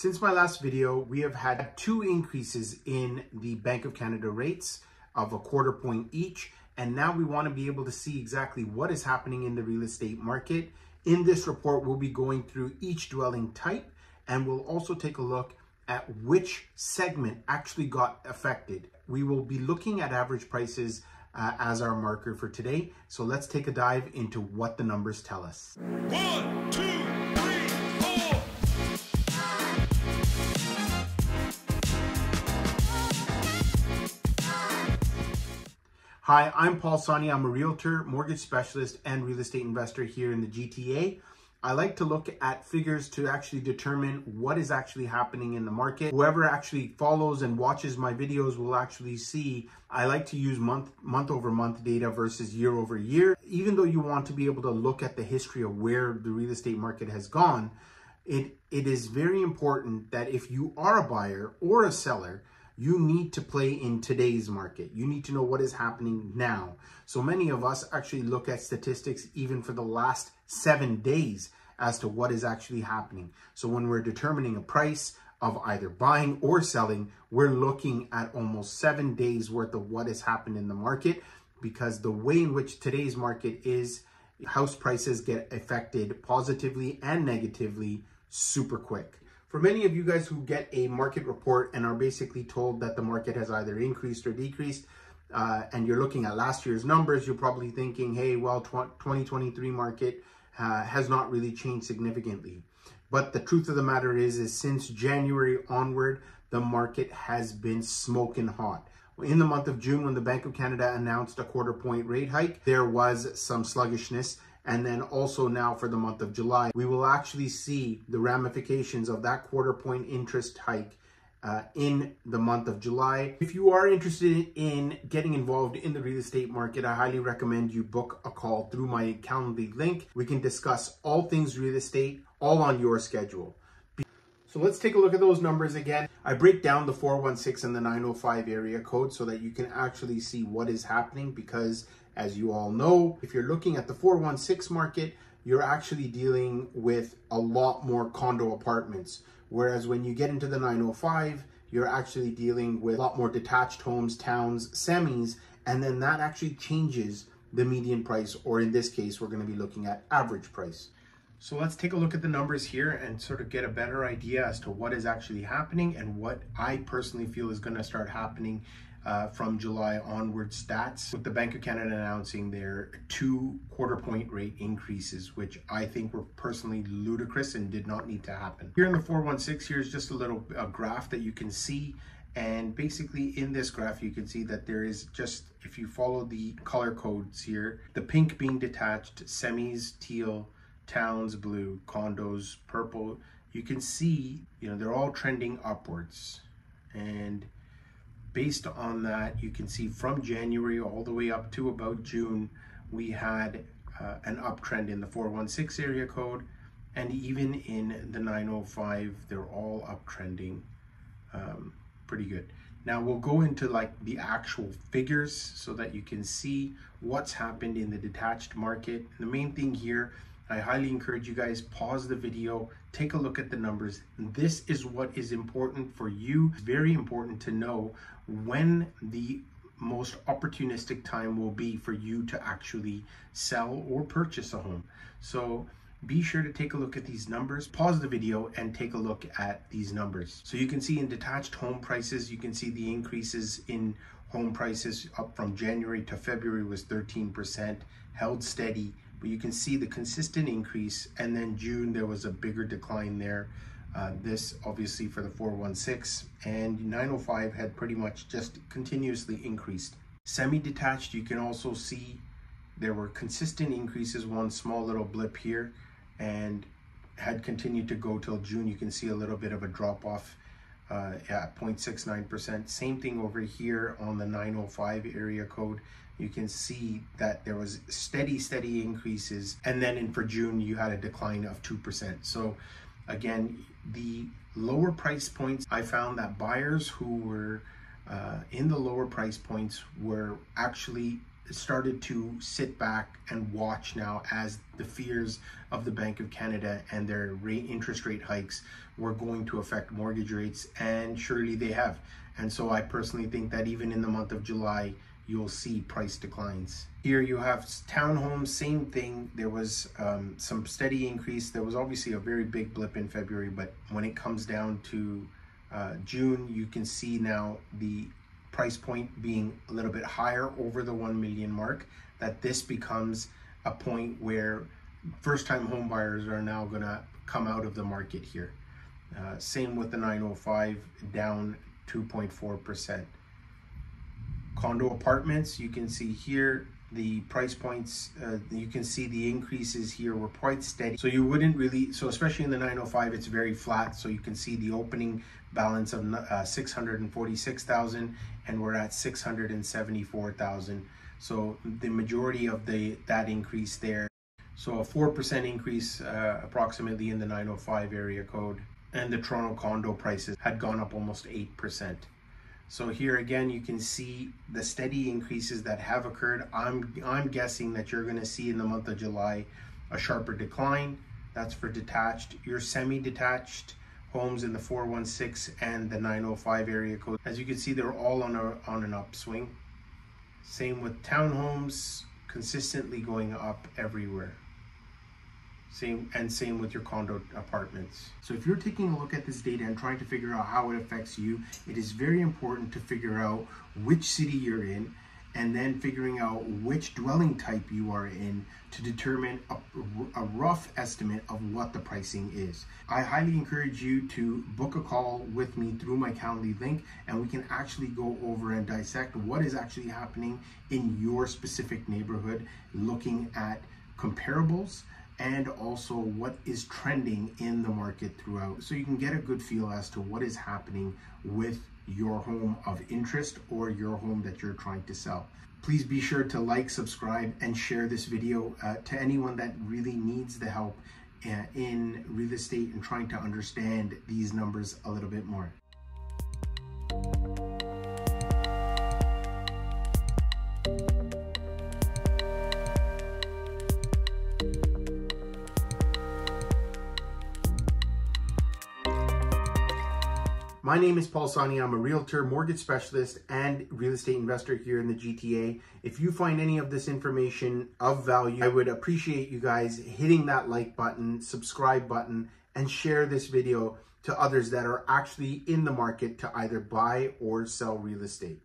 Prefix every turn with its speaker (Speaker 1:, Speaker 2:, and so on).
Speaker 1: Since my last video, we have had two increases in the Bank of Canada rates of a quarter point each. And now we want to be able to see exactly what is happening in the real estate market. In this report, we'll be going through each dwelling type and we'll also take a look at which segment actually got affected. We will be looking at average prices uh, as our marker for today. So let's take a dive into what the numbers tell us. One, two, Hi, I'm Paul Sawhney. I'm a realtor, mortgage specialist, and real estate investor here in the GTA. I like to look at figures to actually determine what is actually happening in the market. Whoever actually follows and watches my videos will actually see I like to use month month over month data versus year over year. Even though you want to be able to look at the history of where the real estate market has gone, it, it is very important that if you are a buyer or a seller, you need to play in today's market. You need to know what is happening now. So many of us actually look at statistics even for the last seven days as to what is actually happening. So when we're determining a price of either buying or selling, we're looking at almost seven days worth of what has happened in the market because the way in which today's market is, house prices get affected positively and negatively super quick. For many of you guys who get a market report and are basically told that the market has either increased or decreased, uh, and you're looking at last year's numbers, you're probably thinking, hey, well, 2023 market uh, has not really changed significantly. But the truth of the matter is, is since January onward, the market has been smoking hot. In the month of June, when the Bank of Canada announced a quarter point rate hike, there was some sluggishness and then also now for the month of July, we will actually see the ramifications of that quarter point interest hike uh, in the month of July. If you are interested in getting involved in the real estate market, I highly recommend you book a call through my Calendly link. We can discuss all things real estate, all on your schedule. So let's take a look at those numbers again. I break down the 416 and the 905 area code so that you can actually see what is happening because as you all know, if you're looking at the 416 market, you're actually dealing with a lot more condo apartments. Whereas when you get into the 905, you're actually dealing with a lot more detached homes, towns, semis, and then that actually changes the median price, or in this case, we're gonna be looking at average price. So let's take a look at the numbers here and sort of get a better idea as to what is actually happening and what I personally feel is gonna start happening uh, from July onward stats, with the Bank of Canada announcing their two quarter point rate increases, which I think were personally ludicrous and did not need to happen. Here in the 416, here's just a little uh, graph that you can see. And basically in this graph, you can see that there is just, if you follow the color codes here, the pink being detached, semis, teal, towns, blue, condos, purple, you can see, you know, they're all trending upwards. And based on that, you can see from January all the way up to about June, we had uh, an uptrend in the 416 area code, and even in the 905, they're all uptrending um, pretty good. Now we'll go into like the actual figures so that you can see what's happened in the detached market. The main thing here I highly encourage you guys pause the video, take a look at the numbers. This is what is important for you. It's very important to know when the most opportunistic time will be for you to actually sell or purchase a home. So be sure to take a look at these numbers, pause the video and take a look at these numbers. So you can see in detached home prices, you can see the increases in home prices up from January to February was 13%, held steady but you can see the consistent increase and then June there was a bigger decline there. Uh, this obviously for the 416 and 905 had pretty much just continuously increased. Semi-detached you can also see there were consistent increases, one small little blip here and had continued to go till June. You can see a little bit of a drop off uh, at 0.69%. Same thing over here on the 905 area code you can see that there was steady, steady increases. And then in for June, you had a decline of 2%. So again, the lower price points, I found that buyers who were uh, in the lower price points were actually started to sit back and watch now as the fears of the Bank of Canada and their rate interest rate hikes were going to affect mortgage rates, and surely they have. And so I personally think that even in the month of July, you'll see price declines. Here you have townhomes, same thing. There was um, some steady increase. There was obviously a very big blip in February, but when it comes down to uh, June, you can see now the price point being a little bit higher over the 1 million mark, that this becomes a point where first time home buyers are now going to come out of the market here. Uh, same with the 905 down 2.4%. Condo apartments, you can see here the price points, uh, you can see the increases here were quite steady. So you wouldn't really, so especially in the 905, it's very flat. So you can see the opening balance of uh, 646,000 and we're at 674,000. So the majority of the that increase there. So a 4% increase uh, approximately in the 905 area code and the Toronto condo prices had gone up almost 8%. So here again, you can see the steady increases that have occurred. I'm, I'm guessing that you're gonna see in the month of July a sharper decline. That's for detached. Your semi-detached homes in the 416 and the 905 area code. As you can see, they're all on, a, on an upswing. Same with townhomes, consistently going up everywhere. Same and same with your condo apartments. So if you're taking a look at this data and trying to figure out how it affects you, it is very important to figure out which city you're in and then figuring out which dwelling type you are in to determine a, a, rough estimate of what the pricing is. I highly encourage you to book a call with me through my Calendly link and we can actually go over and dissect what is actually happening in your specific neighborhood, looking at comparables and also what is trending in the market throughout. So you can get a good feel as to what is happening with your home of interest or your home that you're trying to sell. Please be sure to like, subscribe, and share this video uh, to anyone that really needs the help uh, in real estate and trying to understand these numbers a little bit more. My name is Paul Sawhney. I'm a realtor, mortgage specialist, and real estate investor here in the GTA. If you find any of this information of value, I would appreciate you guys hitting that like button, subscribe button, and share this video to others that are actually in the market to either buy or sell real estate.